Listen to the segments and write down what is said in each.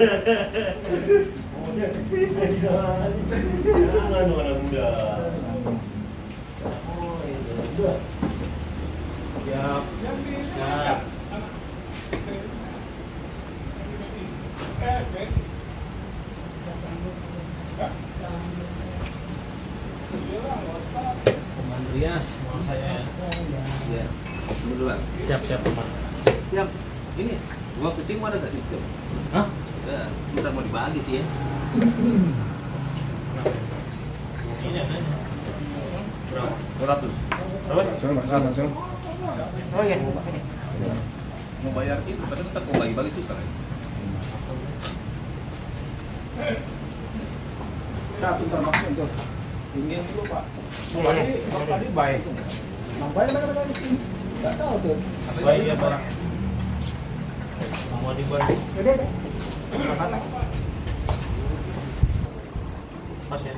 Jangan anak muda. Oh, itu. Siap. Siap. Rias, mau saya. Ya. Siap siap teman. Siap. Ini gua kucing mau ada nggak situ? Hah? Ya, udah mau dibagi sih ya. Ini ada. Berapa? 200. Berapa? Langsung, langsung, langsung. Oh iya. Mau bayar itu, padahal tetap mau bagi-bagi susah ya. Satu termasuk itu. Ini dulu Pak. Tadi tadi baik. Ngapain ada ada di sini? Enggak tahu tuh. Baik ya, Pak. Mau dibuat. Udah, udah. Mas ya.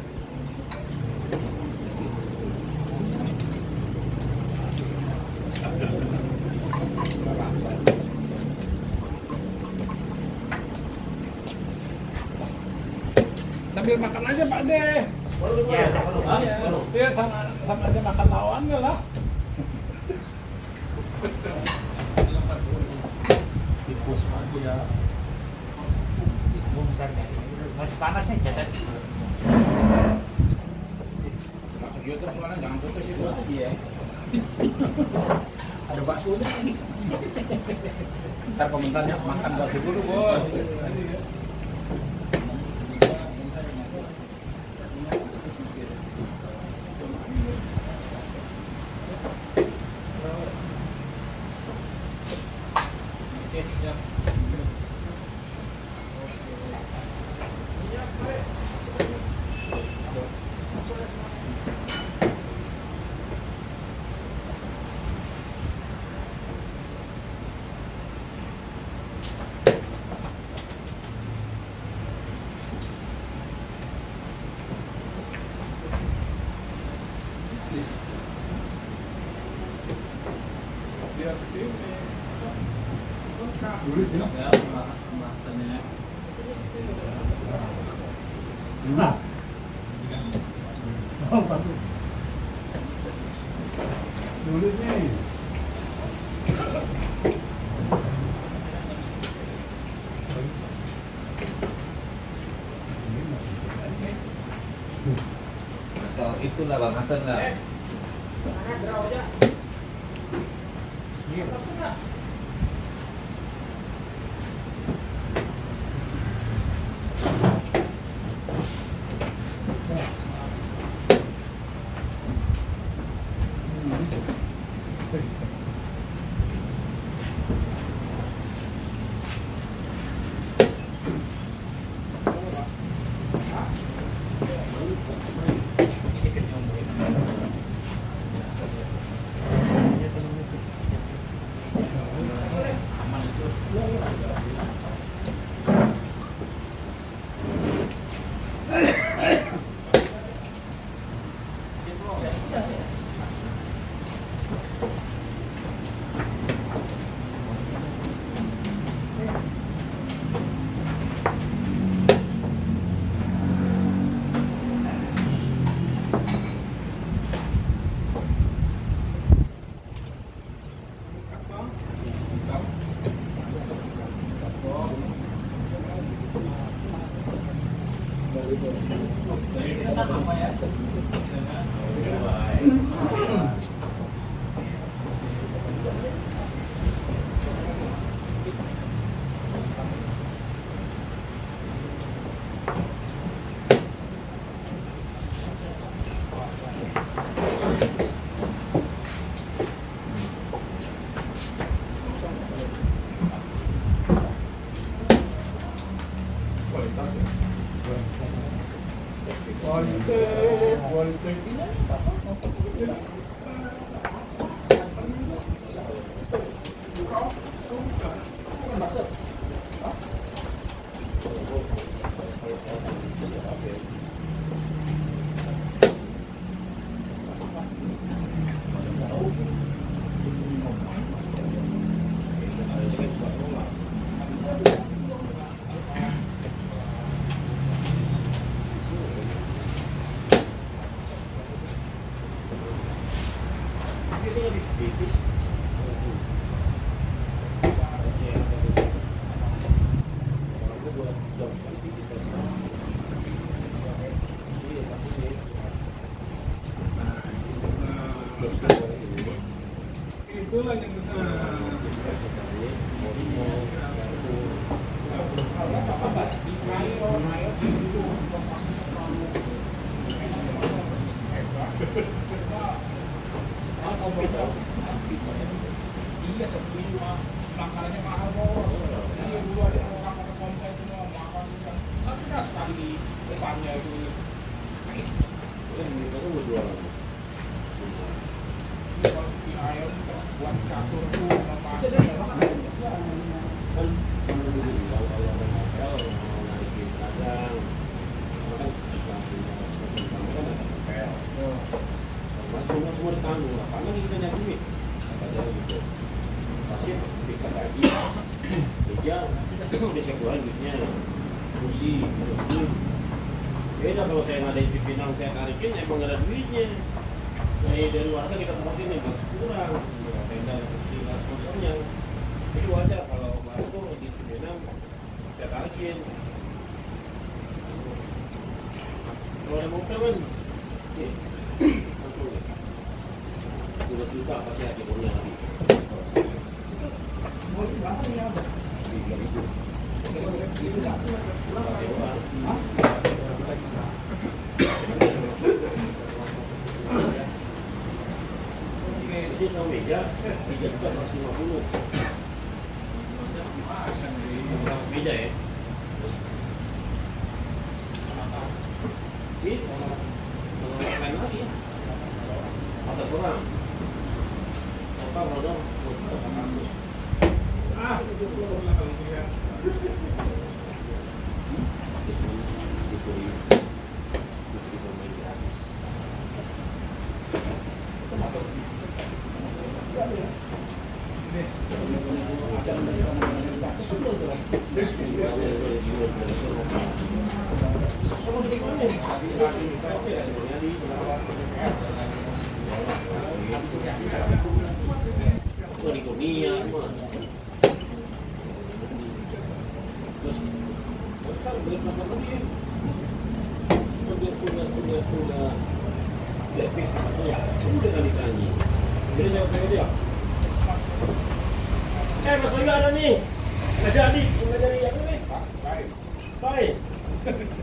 Sambil makan aja Pak De. Iya. Iya, sama sama aja makan lawan ya lah. Tipus aja ya. Masih panas nih jaset. Masuk YouTube soalnya jangan putus itu. Iya. Ada bakso nih. Ntar komentarnya makan bakso dulu bos. Dulu Ya, pembahasannya. Dulu nih. Kasih tahu itulah Bang Hasan lah. Yeah, yeah. komputer iya sebelum makanannya mahal kok iya dulu ada orang orang komplain semua makan tapi kan tadi di depannya itu ini baru jual ini kalau di ayam buat catur tuh makan lah, karena kita nyari duit. Kata dia gitu. Pasien ketika gaji, dia udah saya keluarin duitnya. Kursi, kursi. Beda kalau saya ngadain pimpinan saya tarikin emang nggak ada duitnya. Dari dari warga kita tempatin yang masih kurang. Ya, tenda, kursi, ada sponsornya. Jadi wajar kalau baru tuh di pimpinan saya tarikin. Kalau ada mobil kan, nih, nih. Dua juta pasti ada bonusnya lagi. Tiga ribu. Sini sama meja, tiga juta ratus lima puluh. Ya. Ini sama sama lain lagi. Atas orang. Total modal dua juta delapan ratus. Ah, itu belum lah itu ya. Habis ini diberi mesti bermain gratis. Semua. Terus, kan kan ditanya. Jadi saya tanya dia. Eh, Mas Liga ada nih. Nggak jadi, nggak jadi yang ini. Baik. Baik.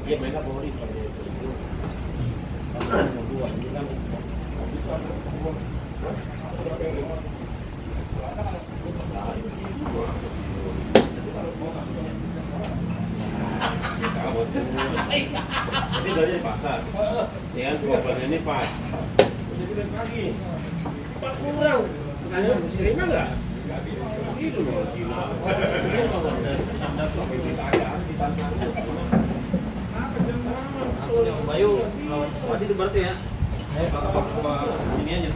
Dia main apa mau di sebagai itu. Nomor dua, ini kan itu dua. Ini dari pasar. Ya kan problemnya ini pas. Udah bilang lagi. Pak kurang. Terima nggak? Bayu lawan Wadi itu berarti ya. Ini aja.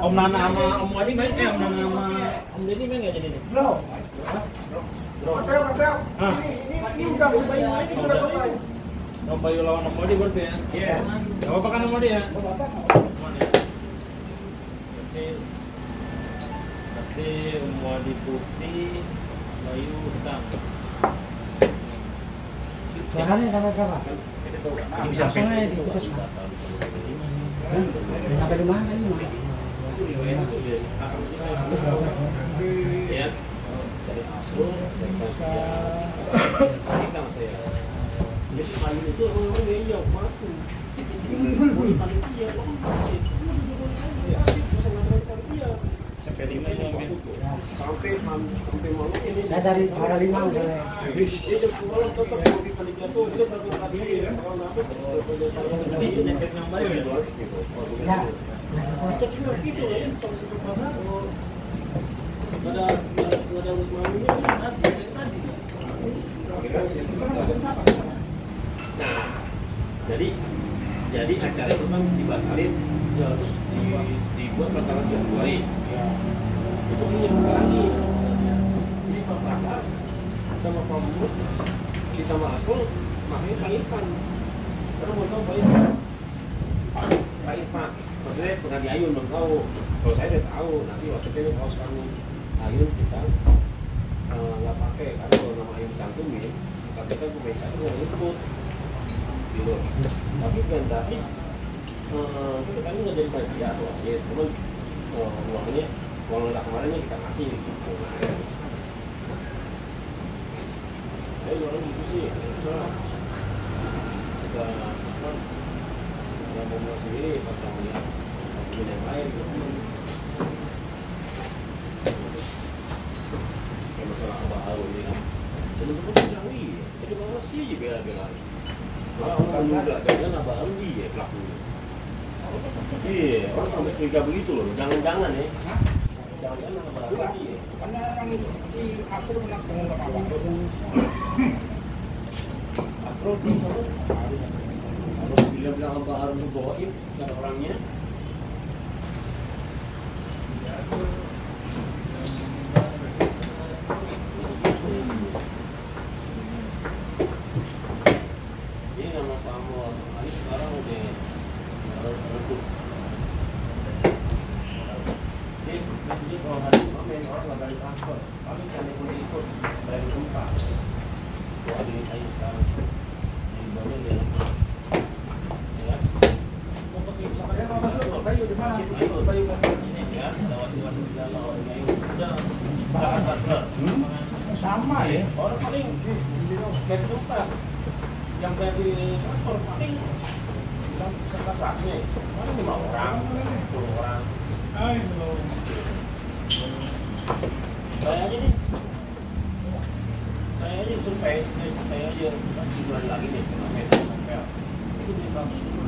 Om Nana sama Om Wadi main eh Om Nana sama Om Deddy main nggak jadi nih? Bro, Mas Reo, Mas? Ini, ini, udah main main ini udah selesai. Om Bayu lawan Om Wadi berarti ya? Iya. Gak apa-apa kan Om Wadi ya? Oh, Bapak. Berarti Om Wadi putih, Bayu hitam. Suaranya sampai berapa? Ini aja. Udah sampai lima kan lima. Ya. Dari dari kita saya. Jadi itu orang-orang. Mau orang pasti. Ya, pasti bisa ngajarin panitia. Sampai lima ini sampai mam- sampai malam ini. Saya juara lima tetap tuh, satu. Kalau Bayu ya? Ya. Gitu ya, kalau sebelum ada. Nah, jadi jadi acara itu kan dibatalin terus di, dibuat perkara Januari. Itu ini lagi. Jadi Pak Bakar sama Pak Mus kita Asrul makanya Pak Irfan. Karena mau tahu Pak Irfan. Pak Irfan. Maksudnya pernah di Ayun belum tahu. Kalau saya udah tahu. Nanti maksudnya ini kalau sekarang Ayun kita eh, nggak pakai karena kalau nama Ayun cantumin tapi kan pemain cantum yang ikut gitu tapi kan tapi eh, kita kan nggak jadi atau wasit cuman eh, uangnya uang ledak kemarinnya kita kasih. Gitu saya orang gitu sih. Terus, kita apa nggak mau mulai sendiri pas mau lihat pemain yang lain gitu. Kayak masalah abah ini kan? Bilang iya jadi malas sih bela-bela Malah orang pelakunya iya orang sampai curiga begitu loh jangan-jangan ya. Jangan-jangan dia Karena yang di. Asrul belum kalau bila bilang kata orangnya. Jadi nama kamu Ali sekarang udah sama ya. Orang paling dari gempa yang dari transport paling kasarnya mana lima orang sepuluh orang saya aja nih saya aja survei saya aja bulan lagi nih sampai itu di 110